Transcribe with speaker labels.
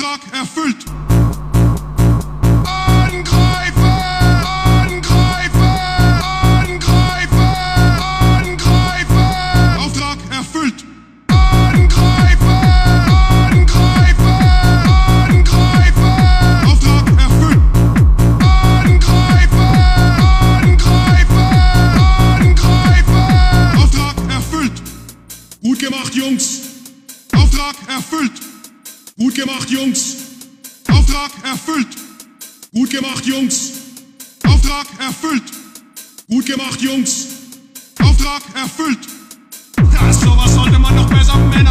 Speaker 1: Auftrag erfüllt. Gut gemacht, Jungs. Auftrag erfüllt. Gut gemacht, Jungs. Auftrag erfüllt. Gut gemacht, Jungs. Auftrag erfüllt. Gut gemacht, Jungs. Auftrag erfüllt.
Speaker 2: Das sowas sollte man doch besser Männern